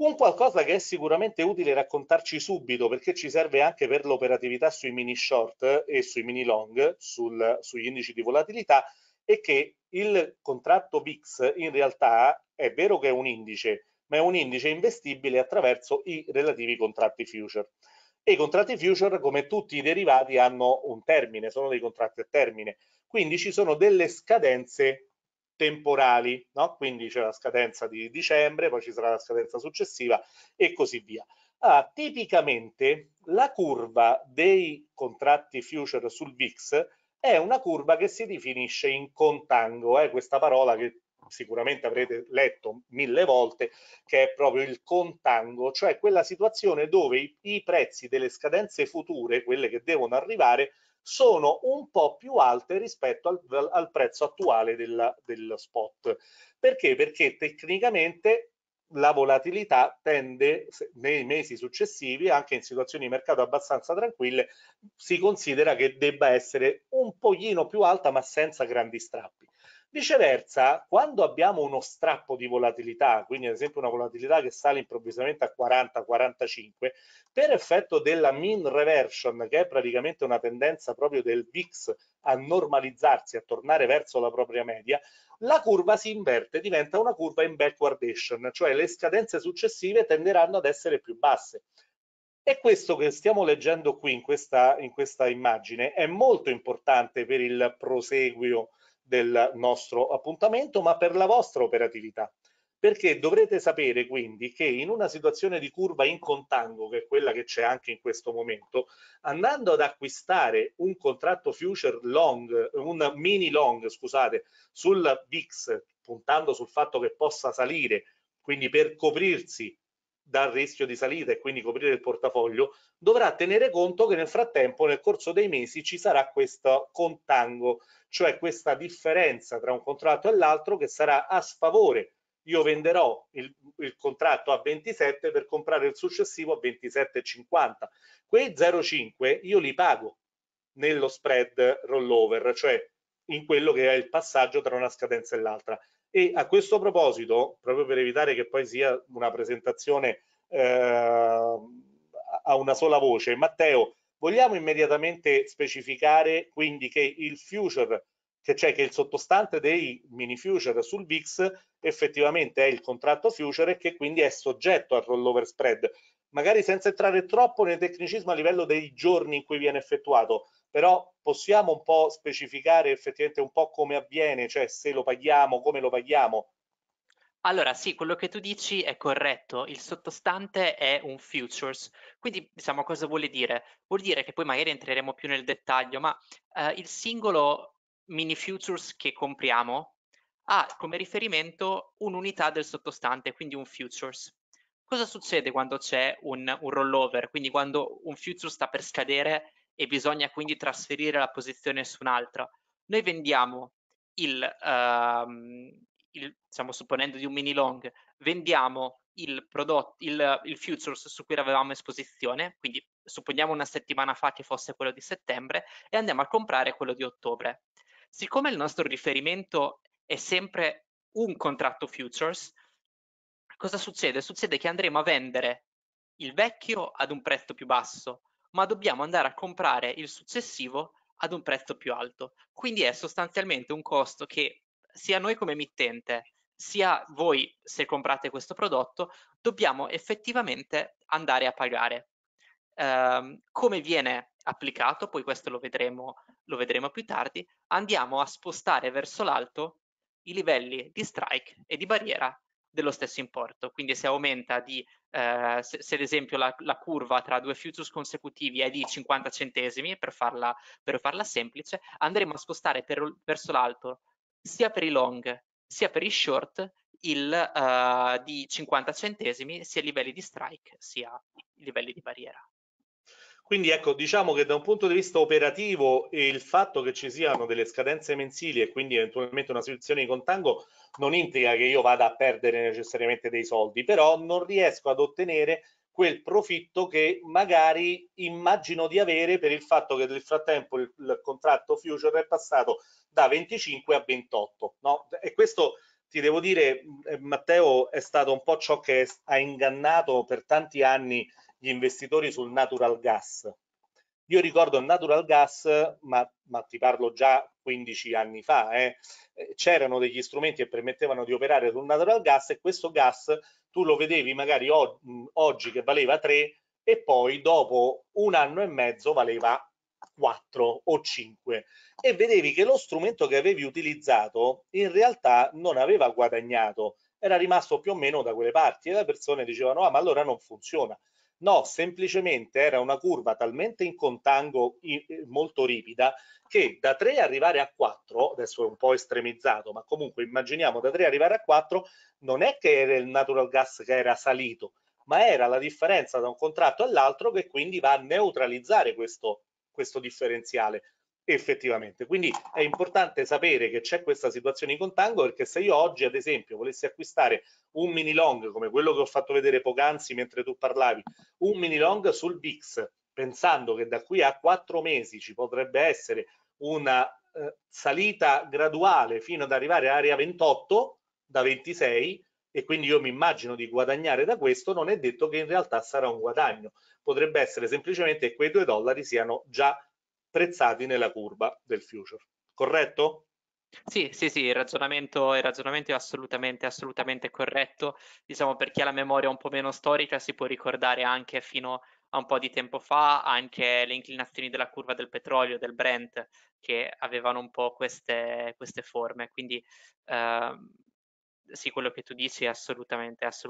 Un qualcosa che è sicuramente utile raccontarci subito perché ci serve anche per l'operatività sui mini short e sui mini long, sul, sugli indici di volatilità, è che il contratto VIX in realtà è vero che è un indice, ma è un indice investibile attraverso i relativi contratti future. E i contratti future, come tutti i derivati, hanno un termine, sono dei contratti a termine, quindi ci sono delle scadenze temporali, no? quindi c'è la scadenza di dicembre, poi ci sarà la scadenza successiva e così via. Ah, tipicamente la curva dei contratti future sul VIX è una curva che si definisce in contango, eh? questa parola che sicuramente avrete letto mille volte, che è proprio il contango, cioè quella situazione dove i, i prezzi delle scadenze future, quelle che devono arrivare, sono un po' più alte rispetto al, al prezzo attuale del, del spot. Perché? Perché tecnicamente la volatilità tende nei mesi successivi, anche in situazioni di mercato abbastanza tranquille, si considera che debba essere un pochino più alta ma senza grandi strappi. Viceversa, quando abbiamo uno strappo di volatilità, quindi ad esempio una volatilità che sale improvvisamente a 40-45, per effetto della mean reversion, che è praticamente una tendenza proprio del VIX a normalizzarsi, a tornare verso la propria media, la curva si inverte, diventa una curva in backwardation, cioè le scadenze successive tenderanno ad essere più basse. E questo che stiamo leggendo qui in questa, in questa immagine è molto importante per il proseguio del nostro appuntamento, ma per la vostra operatività. Perché dovrete sapere quindi che in una situazione di curva in contango, che è quella che c'è anche in questo momento, andando ad acquistare un contratto future long, un mini long, scusate, sul VIX, puntando sul fatto che possa salire, quindi per coprirsi dal rischio di salita e quindi coprire il portafoglio, dovrà tenere conto che nel frattempo, nel corso dei mesi, ci sarà questo contango cioè questa differenza tra un contratto e l'altro che sarà a sfavore. Io venderò il, il contratto a 27 per comprare il successivo a 27,50. Quei 0,5 io li pago nello spread rollover, cioè in quello che è il passaggio tra una scadenza e l'altra. E a questo proposito, proprio per evitare che poi sia una presentazione eh, a una sola voce, Matteo, Vogliamo immediatamente specificare quindi che il future, che c'è che il sottostante dei mini future sul VIX effettivamente è il contratto future e che quindi è soggetto al rollover spread, magari senza entrare troppo nel tecnicismo a livello dei giorni in cui viene effettuato, però possiamo un po' specificare effettivamente un po' come avviene, cioè se lo paghiamo, come lo paghiamo, allora, sì, quello che tu dici è corretto. Il sottostante è un futures. Quindi, diciamo, cosa vuole dire? Vuol dire che poi magari entreremo più nel dettaglio, ma eh, il singolo mini futures che compriamo ha come riferimento un'unità del sottostante, quindi un futures. Cosa succede quando c'è un, un rollover? Quindi quando un futures sta per scadere e bisogna quindi trasferire la posizione su un'altra. Noi vendiamo il, uh, il, stiamo supponendo di un mini long, vendiamo il prodotto, il, il futures su cui avevamo esposizione, quindi supponiamo una settimana fa che fosse quello di settembre, e andiamo a comprare quello di ottobre. Siccome il nostro riferimento è sempre un contratto futures, cosa succede? Succede che andremo a vendere il vecchio ad un prezzo più basso, ma dobbiamo andare a comprare il successivo ad un prezzo più alto. Quindi è sostanzialmente un costo che sia noi come emittente, sia voi se comprate questo prodotto, dobbiamo effettivamente andare a pagare. Uh, come viene applicato, poi questo lo vedremo, lo vedremo più tardi, andiamo a spostare verso l'alto i livelli di strike e di barriera dello stesso importo. Quindi se aumenta di, eh, se, se, ad esempio la, la, curva tra due futures consecutivi è di 50 centesimi, per farla, per farla semplice, andremo a spostare per, verso l'alto sia per i long sia per i short il uh, di 50 centesimi sia livelli di strike sia livelli di barriera. Quindi ecco, diciamo che da un punto di vista operativo il fatto che ci siano delle scadenze mensili e quindi eventualmente una situazione di contango non implica che io vada a perdere necessariamente dei soldi, però non riesco ad ottenere quel profitto che magari immagino di avere per il fatto che nel frattempo il, il contratto future è passato da 25 a 28. No? E questo ti devo dire, eh, Matteo è stato un po' ciò che ha ingannato per tanti anni gli investitori sul natural gas. Io ricordo il natural gas, ma, ma ti parlo già 15 anni fa, eh, eh, c'erano degli strumenti che permettevano di operare sul natural gas e questo gas tu lo vedevi magari oggi che valeva 3 e poi dopo un anno e mezzo valeva 4 o 5 e vedevi che lo strumento che avevi utilizzato in realtà non aveva guadagnato, era rimasto più o meno da quelle parti e le persone dicevano ah ma allora non funziona. No, semplicemente era una curva talmente in contango molto ripida che da 3 arrivare a 4, adesso è un po' estremizzato, ma comunque immaginiamo da 3 arrivare a 4, non è che era il natural gas che era salito, ma era la differenza da un contratto all'altro che quindi va a neutralizzare questo, questo differenziale effettivamente. Quindi è importante sapere che c'è questa situazione in contango perché se io oggi ad esempio volessi acquistare un mini long come quello che ho fatto vedere poc'anzi mentre tu parlavi, un mini long sul VIX pensando che da qui a quattro mesi ci potrebbe essere una eh, salita graduale fino ad arrivare a area 28 da 26 e quindi io mi immagino di guadagnare da questo, non è detto che in realtà sarà un guadagno. Potrebbe essere semplicemente che quei due dollari siano già prezzati nella curva del future. Corretto? Sì, sì, sì, il ragionamento, il ragionamento è assolutamente, assolutamente corretto. Diciamo per chi ha la memoria un po' meno storica si può ricordare anche fino a un po' di tempo fa anche le inclinazioni della curva del petrolio, del Brent, che avevano un po' queste, queste forme. Quindi eh, sì, quello che tu dici è assolutamente, assolutamente